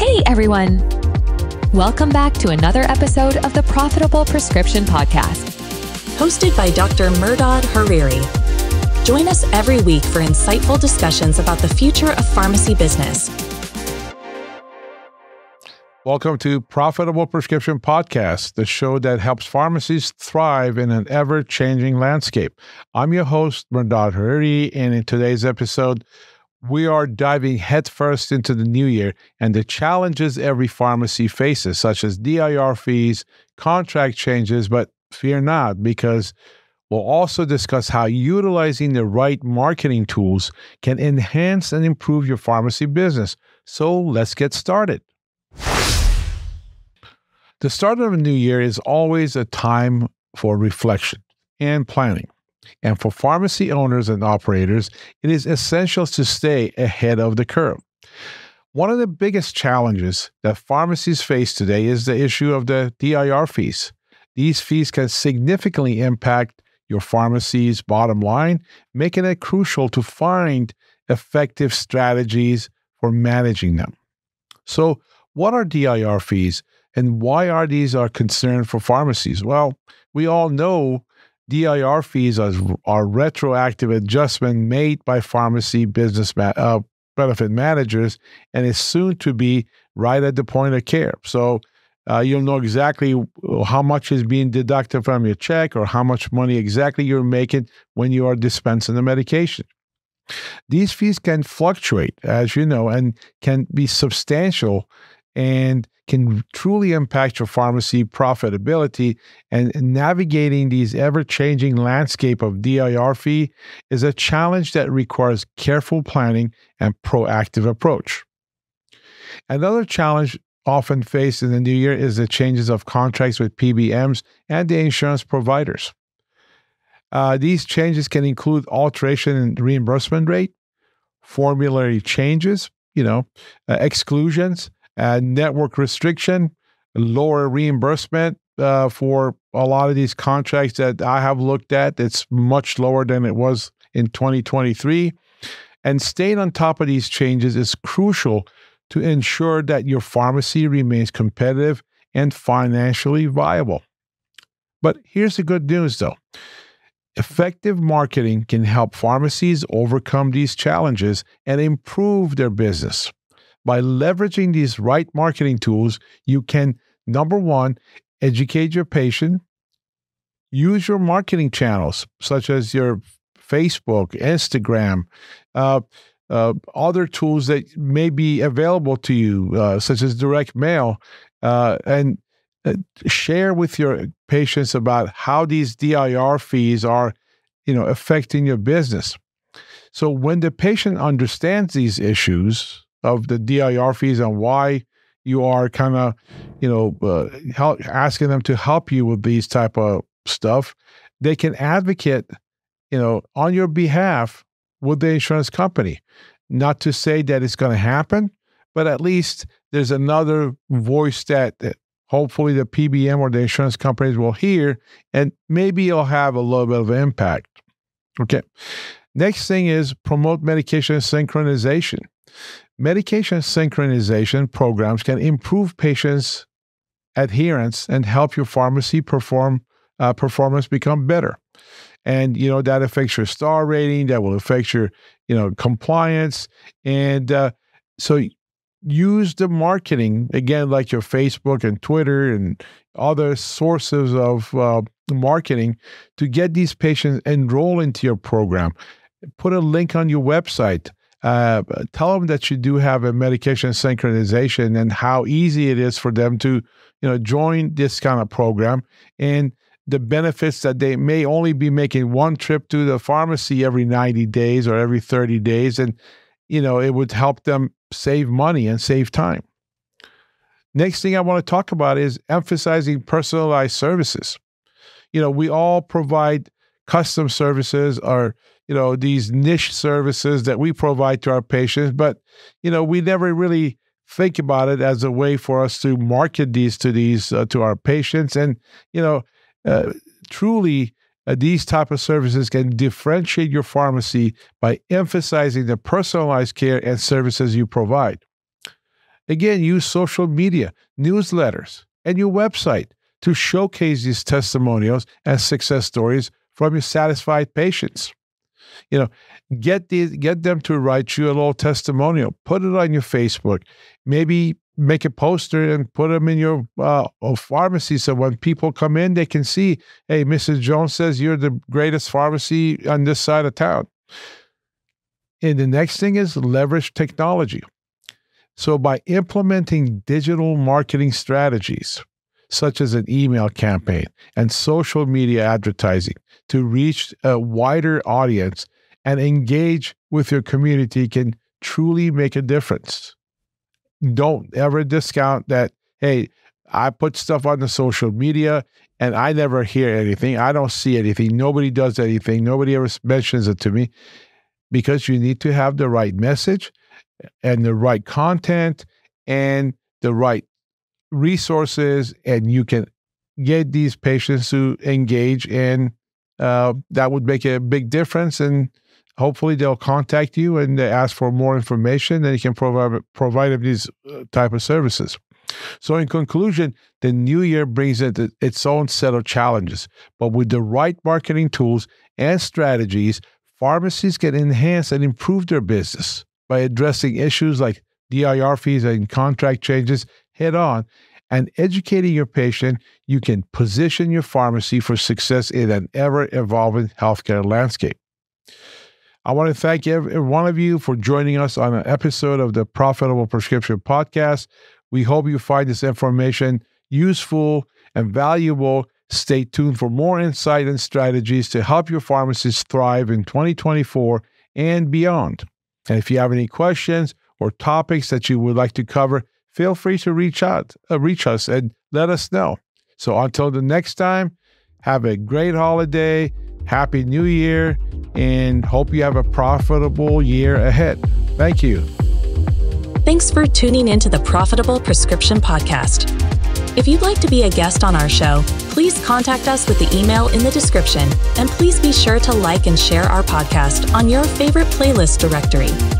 Hey, everyone. Welcome back to another episode of the Profitable Prescription Podcast, hosted by Dr. Mehrdad Hariri. Join us every week for insightful discussions about the future of pharmacy business. Welcome to Profitable Prescription Podcast, the show that helps pharmacies thrive in an ever changing landscape. I'm your host, Mehrdad Hariri, and in today's episode, we are diving headfirst into the new year and the challenges every pharmacy faces, such as DIR fees, contract changes, but fear not, because we'll also discuss how utilizing the right marketing tools can enhance and improve your pharmacy business. So let's get started. The start of a new year is always a time for reflection and planning. And for pharmacy owners and operators, it is essential to stay ahead of the curve. One of the biggest challenges that pharmacies face today is the issue of the DIR fees. These fees can significantly impact your pharmacy's bottom line, making it crucial to find effective strategies for managing them. So, what are DIR fees and why are these a concern for pharmacies? Well, we all know DIR fees are, are retroactive adjustment made by pharmacy business ma- uh, benefit managers and is soon to be right at the point of care. So uh, you'll know exactly how much is being deducted from your check or how much money exactly you're making when you are dispensing the medication. These fees can fluctuate, as you know, and can be substantial and can truly impact your pharmacy profitability. And navigating these ever changing landscape of DIR fee is a challenge that requires careful planning and proactive approach. Another challenge often faced in the new year is the changes of contracts with PBMs and the insurance providers. Uh, these changes can include alteration in reimbursement rate, formulary changes, you know, uh, exclusions, uh, network restriction, lower reimbursement uh, for a lot of these contracts that I have looked at. It's much lower than it was in 2023. And staying on top of these changes is crucial to ensure that your pharmacy remains competitive and financially viable. But here's the good news though effective marketing can help pharmacies overcome these challenges and improve their business by leveraging these right marketing tools, you can, number one, educate your patient, use your marketing channels, such as your Facebook, Instagram, uh, uh, other tools that may be available to you, uh, such as direct mail, uh, and uh, share with your patients about how these DIR fees are, you know, affecting your business. So when the patient understands these issues, of the DIR fees and why you are kind of, you know, uh, help, asking them to help you with these type of stuff, they can advocate, you know, on your behalf with the insurance company. Not to say that it's going to happen, but at least there's another voice that, that hopefully the PBM or the insurance companies will hear, and maybe it'll have a little bit of impact. Okay. Next thing is promote medication synchronization. Medication synchronization programs can improve patients' adherence and help your pharmacy perform uh, performance become better. And you know that affects your star rating. That will affect your you know compliance. And uh, so use the marketing again, like your Facebook and Twitter and other sources of uh, marketing to get these patients enroll into your program. Put a link on your website uh, tell them that you do have a medication synchronization and how easy it is for them to, you know, join this kind of program and the benefits that they may only be making one trip to the pharmacy every 90 days or every 30 days. And, you know, it would help them save money and save time. Next thing I want to talk about is emphasizing personalized services. You know, we all provide custom services or you know these niche services that we provide to our patients but you know we never really think about it as a way for us to market these to these uh, to our patients and you know uh, truly uh, these type of services can differentiate your pharmacy by emphasizing the personalized care and services you provide Again, use social media, newsletters, and your website to showcase these testimonials and success stories from your satisfied patients. You know, get these, get them to write you a little testimonial. Put it on your Facebook. Maybe make a poster and put them in your uh, pharmacy so when people come in, they can see, hey, Mrs. Jones says you're the greatest pharmacy on this side of town. And the next thing is leverage technology. So by implementing digital marketing strategies, such as an email campaign and social media advertising to reach a wider audience and engage with your community can truly make a difference. Don't ever discount that, hey, I put stuff on the social media and I never hear anything. I don't see anything. Nobody does anything. Nobody ever mentions it to me because you need to have the right message and the right content and the right resources, and you can get these patients to engage, and uh, that would make a big difference. And hopefully, they'll contact you and they ask for more information, and you can provide provide them these uh, type of services. So, in conclusion, the new year brings it its own set of challenges, but with the right marketing tools and strategies, pharmacies can enhance and improve their business by addressing issues like DIR fees and contract changes head on and educating your patient, you can position your pharmacy for success in an ever evolving healthcare landscape. I want to thank every one of you for joining us on an episode of the Profitable Prescription Podcast. We hope you find this information useful and valuable. Stay tuned for more insight and strategies to help your pharmacists thrive in 2024 and beyond. And if you have any questions or topics that you would like to cover, feel free to reach out, uh, reach us, and let us know. So until the next time, have a great holiday, happy new year, and hope you have a profitable year ahead. Thank you. Thanks for tuning into the Profitable Prescription Podcast. If you'd like to be a guest on our show, please contact us with the email in the description, and please be sure to like and share our podcast on your favorite playlist directory.